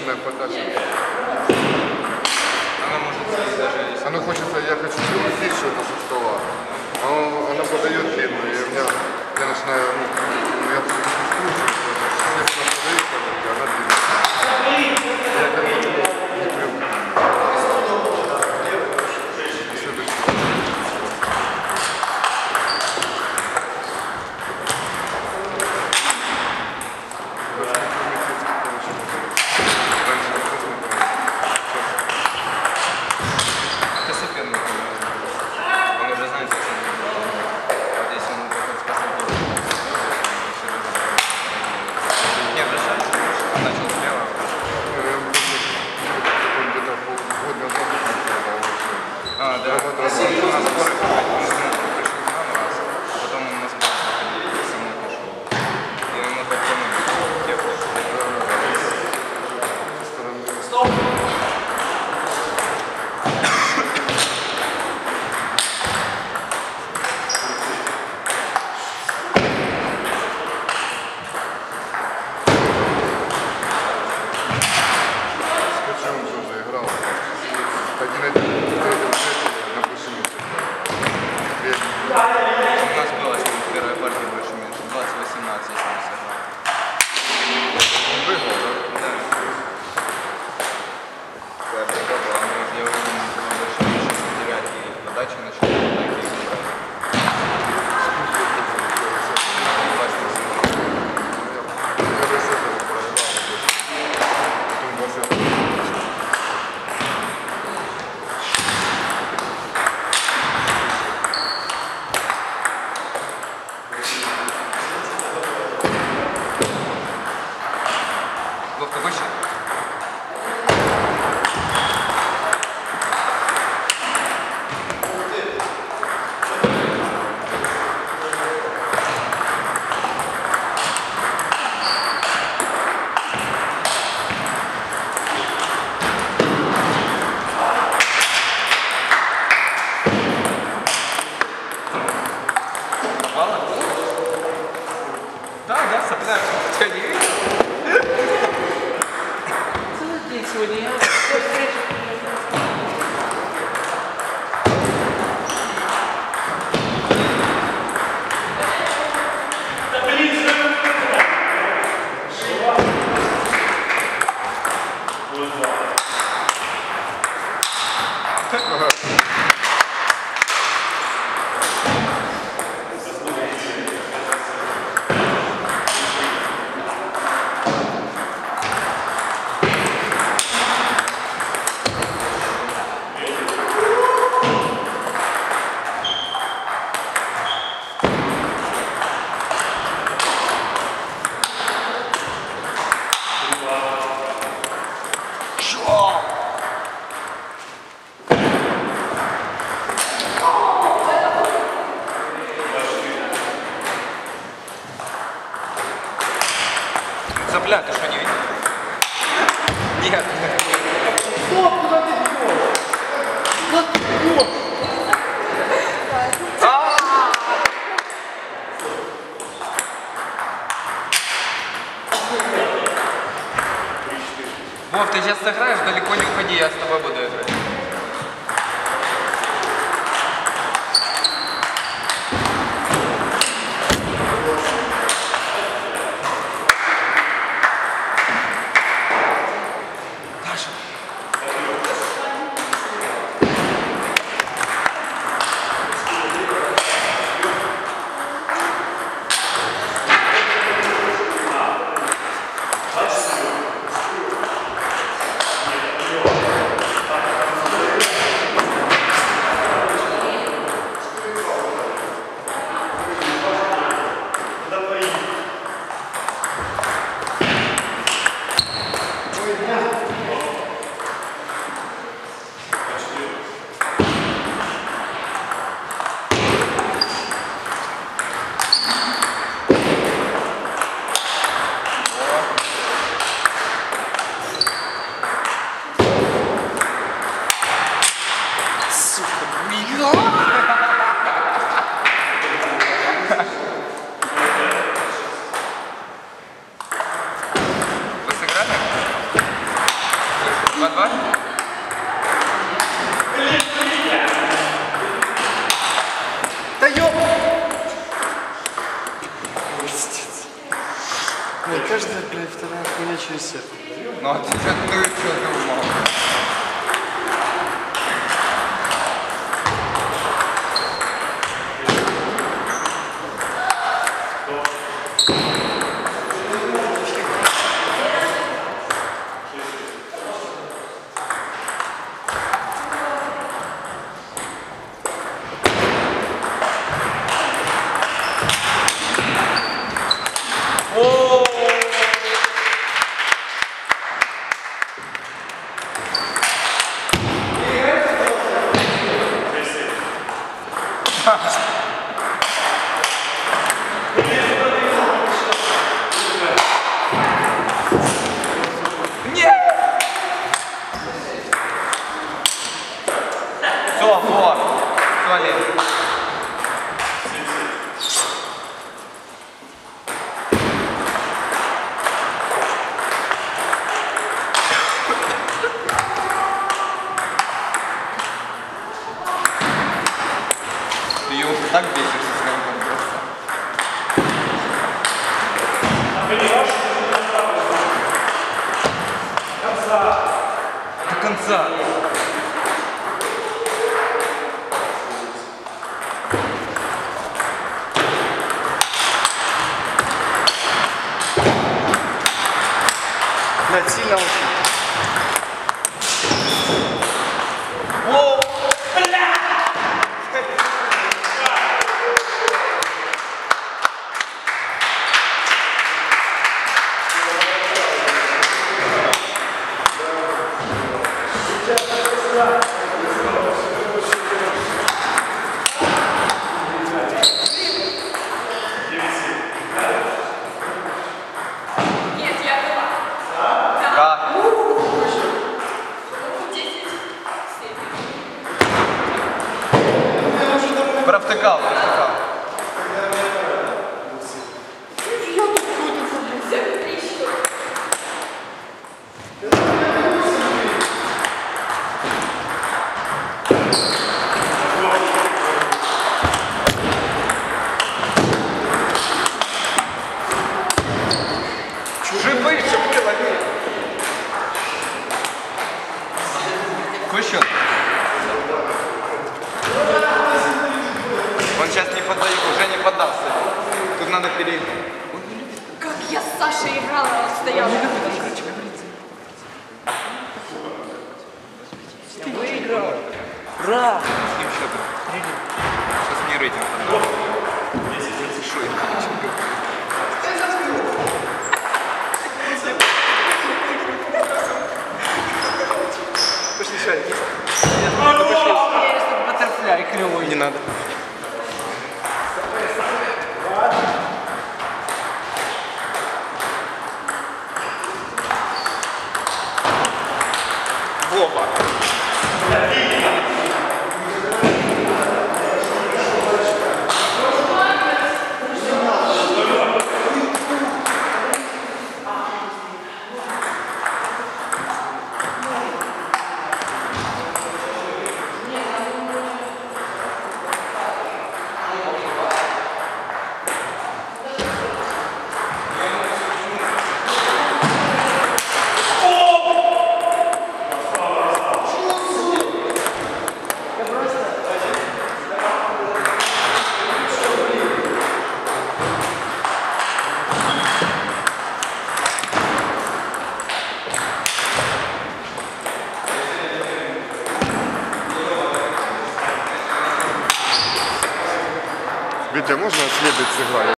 качественное покажет. Она может съесть даже если... Она хочется, я хочу улететь что-то со стола. Оно, она подает длинную, и у меня, я начинаю, ну, я чувствую, что она подает, она длинная. Цапля, ты а что не видел? Нет. Стоп, куда ты бьешь? Вов, ты сейчас сыграешь, далеко не уходи, я с тобой буду играть. boa, Valeu. Надо перейти. Как я с Сашей играла, он стоял. Ты выиграл. Ура! С ним счетом. Сейчас мне рейтинг не чемпион. Пошли шарик. Баттерфляй клевый. Не надо.